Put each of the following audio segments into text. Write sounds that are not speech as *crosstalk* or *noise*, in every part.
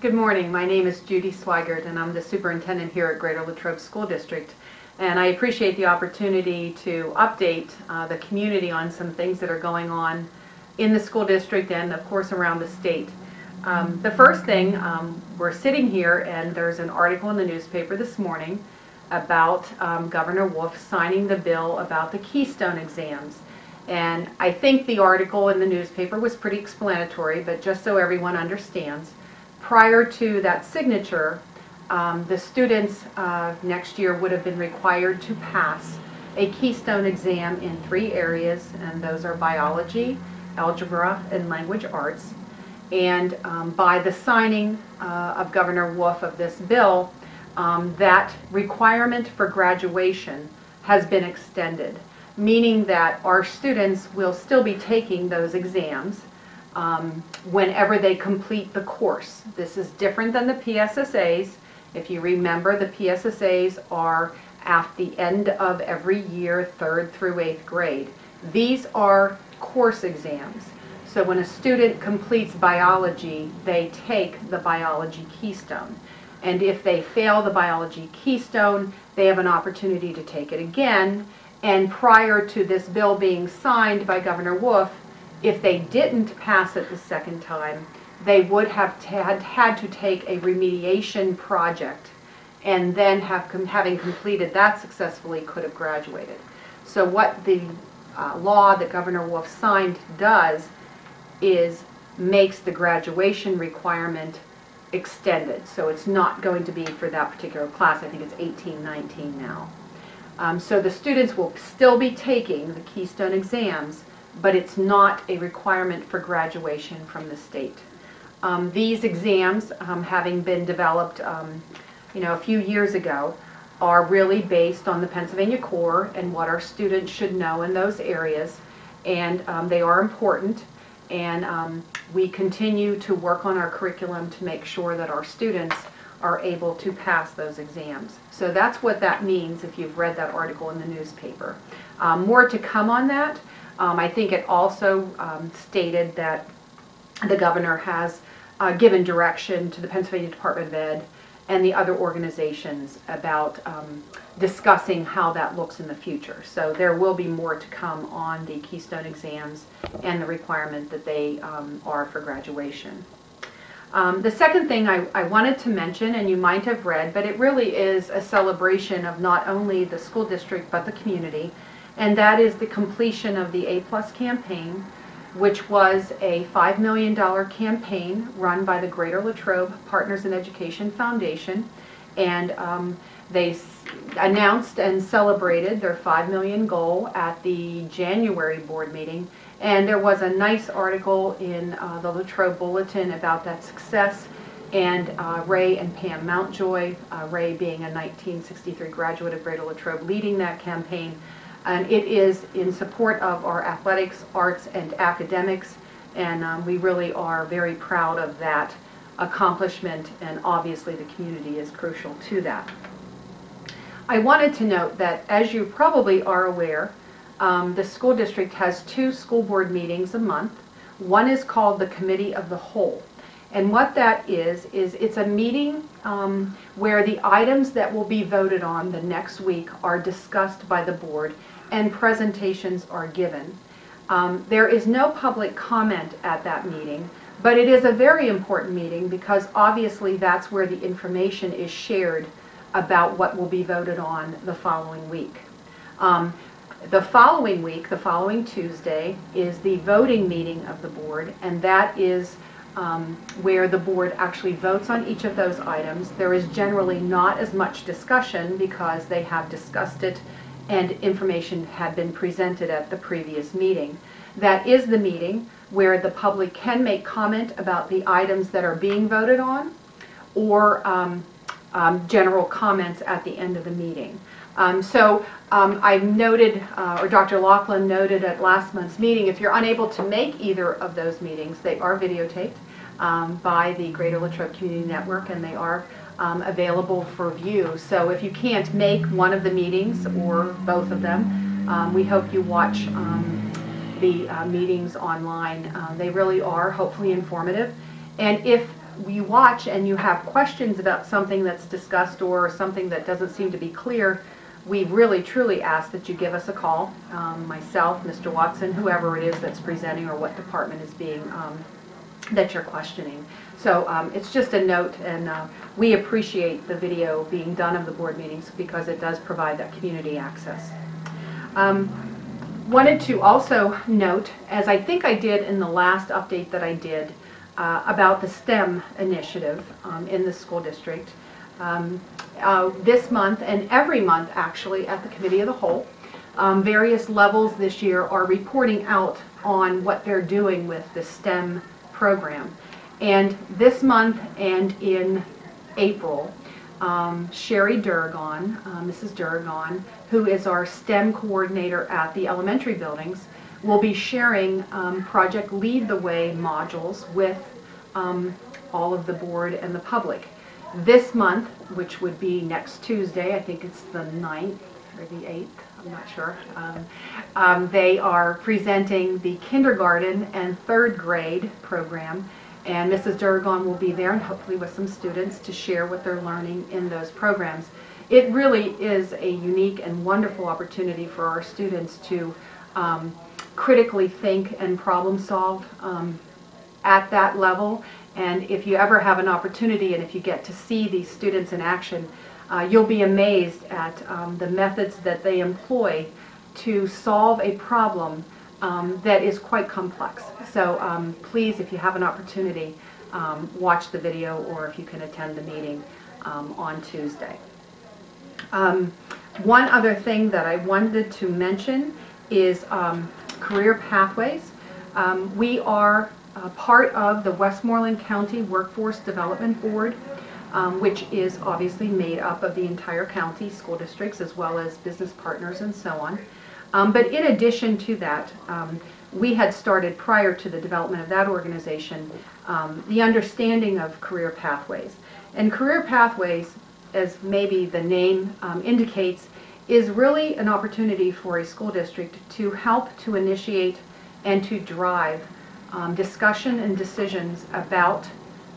Good morning. My name is Judy Swigart, and I'm the superintendent here at Greater Latrobe School District. And I appreciate the opportunity to update uh, the community on some things that are going on in the school district and, of course, around the state. Um, The first thing, um, we're sitting here, and there's an article in the newspaper this morning about um, Governor Wolf signing the bill about the Keystone exams. And I think the article in the newspaper was pretty explanatory, but just so everyone understands, prior to that signature, um, the students uh, next year would have been required to pass a Keystone exam in three areas, and those are biology, algebra, and language arts. And um, by the signing uh, of Governor Wolf of this bill, um, that requirement for graduation has been extended, meaning that our students will still be taking those exams um, whenever they complete the course. This is different than the PSSAs. If you remember, the PSSAs are at the end of every year, third through eighth grade. These are course exams. So when a student completes biology, they take the biology keystone. And if they fail the biology keystone, they have an opportunity to take it again. And prior to this bill being signed by Governor Wolf, if they didn't pass it the second time, they would have had, had to take a remediation project and then have, having completed that successfully, could have graduated. So what the uh, law that Governor Wolf signed does is makes the graduation requirement extended. So it's not going to be for that particular class. I think it's 18, 19 now. Um, so the students will still be taking the Keystone exams, but it's not a requirement for graduation from the state. Um, these exams, um, having been developed, um, you know, a few years ago, are really based on the Pennsylvania Core and what our students should know in those areas, and um, they are important. And um, we continue to work on our curriculum to make sure that our students are able to pass those exams. So that's what that means if you've read that article in the newspaper. Um, more to come on that. Um, I think it also um, stated that the governor has uh, given direction to the Pennsylvania Department of Ed and the other organizations about um, discussing how that looks in the future. So there will be more to come on the Keystone exams and the requirement that they um, are for graduation. Um, the second thing I, I wanted to mention, and you might have read, but it really is a celebration of not only the school district but the community, and that is the completion of the A Plus campaign, which was a $5 million campaign run by the Greater Latrobe Partners in Education Foundation. And um, they announced and celebrated their 5 million goal at the January board meeting. And there was a nice article in uh, the Latrobe Bulletin about that success. And uh, Ray and Pam Mountjoy, uh, Ray being a 1963 graduate of Greater Latrobe, leading that campaign. And it is in support of our athletics, arts, and academics. And um, we really are very proud of that accomplishment, and obviously the community is crucial to that. I wanted to note that, as you probably are aware, um, the school district has two school board meetings a month. One is called the Committee of the Whole. And what that is, is it's a meeting um, where the items that will be voted on the next week are discussed by the board and presentations are given. Um, There is no public comment at that meeting, but it is a very important meeting because obviously that's where the information is shared about what will be voted on the following week. Um, The following week, the following Tuesday, is the voting meeting of the board, and that is um, where the board actually votes on each of those items. There is generally not as much discussion because they have discussed it and information had been presented at the previous meeting. That is the meeting where the public can make comment about the items that are being voted on or um, um, general comments at the end of the meeting. Um, So um, I've noted, uh, or Dr. Laughlin noted at last month's meeting, if you're unable to make either of those meetings, they are videotaped um, by the Greater Latrobe Community Network, and they are um, available for view. So if you can't make one of the meetings or both of them, um, we hope you watch um, the uh, meetings online. Uh, They really are hopefully informative. And if you watch and you have questions about something that's discussed or something that doesn't seem to be clear, we really truly ask that you give us a call, um, myself, Mr. Watson, whoever it is that's presenting or what department is being, um, that you're questioning. So um, it's just a note, and uh, we appreciate the video being done of the board meetings because it does provide that community access. Um, wanted to also note, as I think I did in the last update that I did, uh, about the STEM initiative um, in the school district. Um, uh, this month and every month actually at the Committee of the Whole, um, various levels this year are reporting out on what they're doing with the STEM program. And this month and in April, um, Sherry Durgan, uh, Mrs. Durgan, who is our STEM coordinator at the elementary buildings, will be sharing um, Project Lead the Way modules with um, all of the board and the public. This month, which would be next Tuesday, I think it's the 9th or the 8th, I'm not sure, um, um, they are presenting the kindergarten and third grade program and Mrs. Durgan will be there and hopefully with some students to share what they're learning in those programs. It really is a unique and wonderful opportunity for our students to um, critically think and problem solve um, at that level. And if you ever have an opportunity and if you get to see these students in action, uh, you'll be amazed at um, the methods that they employ to solve a problem um, that is quite complex. So um, please, if you have an opportunity, um, watch the video or if you can attend the meeting um, on Tuesday. Um, one other thing that I wanted to mention is career pathways. we are uh, part of the Westmoreland County Workforce Development Board, um, which is obviously made up of the entire county, school districts, as well as business partners and so on. Um, but in addition to that, um, we had started prior to the development of that organization um, the understanding of career pathways. And career pathways, as maybe the name um, indicates, is really an opportunity for a school district to help to initiate and to drive um, discussion and decisions about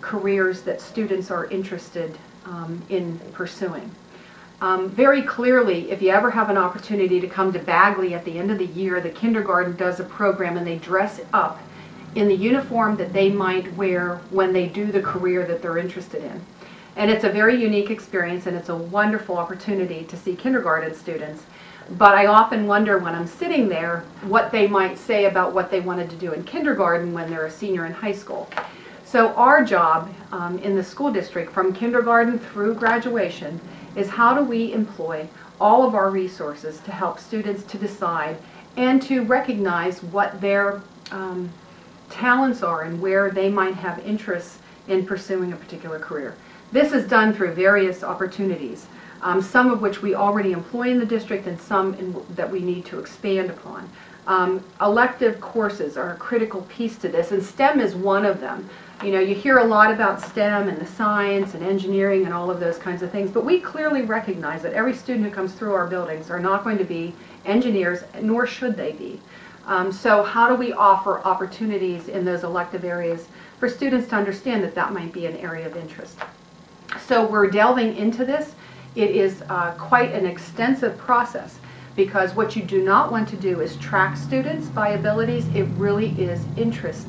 careers that students are interested um, in pursuing. Um, very clearly, if you ever have an opportunity to come to Baggaley at the end of the year, the kindergarten does a program and they dress up in the uniform that they might wear when they do the career that they're interested in. And it's a very unique experience and it's a wonderful opportunity to see kindergarten students but I often wonder when I'm sitting there what they might say about what they wanted to do in kindergarten when they're a senior in high school. So our job um, in the school district from kindergarten through graduation is how do we employ all of our resources to help students to decide and to recognize what their um, talents are and where they might have interests in pursuing a particular career. This is done through various opportunities um, some of which we already employ in the district and some in, that we need to expand upon. Um, elective courses are a critical piece to this, and STEM is one of them. You know, you hear a lot about STEM and the science and engineering and all of those kinds of things, but we clearly recognize that every student who comes through our buildings are not going to be engineers, nor should they be. Um, so how do we offer opportunities in those elective areas for students to understand that that might be an area of interest? So we're delving into this it is uh, quite an extensive process because what you do not want to do is track students by abilities. It really is interest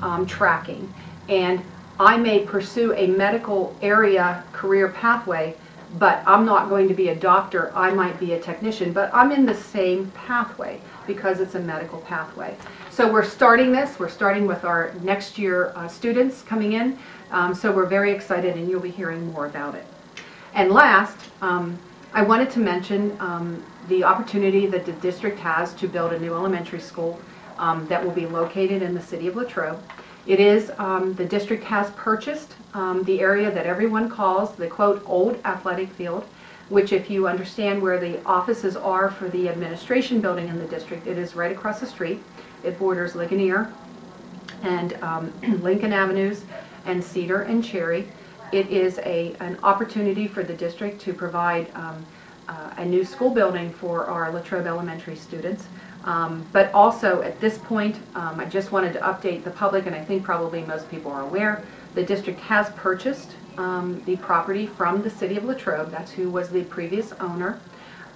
um, tracking. And I may pursue a medical area career pathway, but I'm not going to be a doctor. I might be a technician, but I'm in the same pathway because it's a medical pathway. So we're starting this. We're starting with our next year uh, students coming in. Um, so we're very excited and you'll be hearing more about it. And last, um, I wanted to mention um, the opportunity that the district has to build a new elementary school um, that will be located in the city of Latrobe. It is, um, the district has purchased um, the area that everyone calls the quote, old athletic field, which if you understand where the offices are for the administration building in the district, it is right across the street. It borders Ligonier and um, *clears throat* Lincoln Avenues and Cedar and Cherry. It is a, an opportunity for the district to provide um, uh, a new school building for our Latrobe Elementary students. Um, but also at this point, um, I just wanted to update the public, and I think probably most people are aware, The district has purchased um, the property from the city of Latrobe, that's who was the previous owner.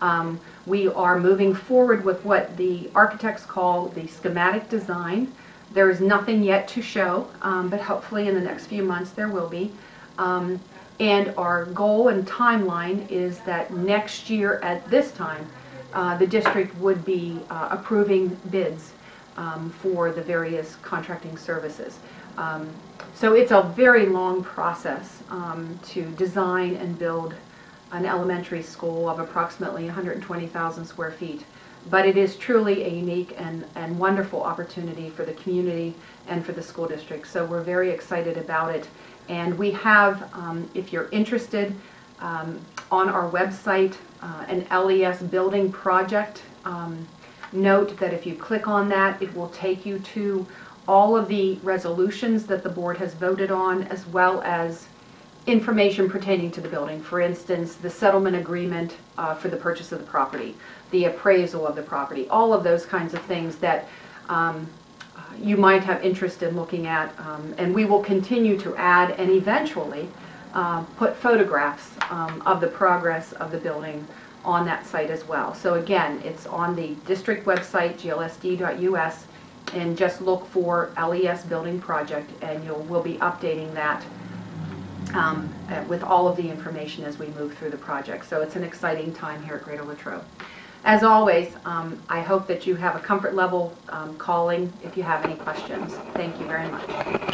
Um, We are moving forward with what the architects call the schematic design. There is nothing yet to show, um, but hopefully in the next few months there will be. Um, And our goal and timeline is that next year at this time, uh, the district would be uh, approving bids um, for the various contracting services. Um, So it's a very long process um, to design and build an elementary school of approximately 120,000 square feet. But it is truly a unique and, and wonderful opportunity for the community and for the school district. So we're very excited about it. And we have, um, if you're interested, um, on our website, uh, an LES building project. Um, Note that if you click on that, it will take you to all of the resolutions that the board has voted on, as well as information pertaining to the building. For instance, the settlement agreement uh, for the purchase of the property, the appraisal of the property, all of those kinds of things that um, you might have interest in looking at. Um, And we will continue to add and eventually uh, put photographs um, of the progress of the building on that site as well. So again, it's on the district website, glsd.us, and just look for LES Building Project, and you'll, we'll be updating that um, with all of the information as we move through the project. So it's an exciting time here at Greater Latrobe. As always, um, I hope that you have a comfort level um, calling if you have any questions. Thank you very much.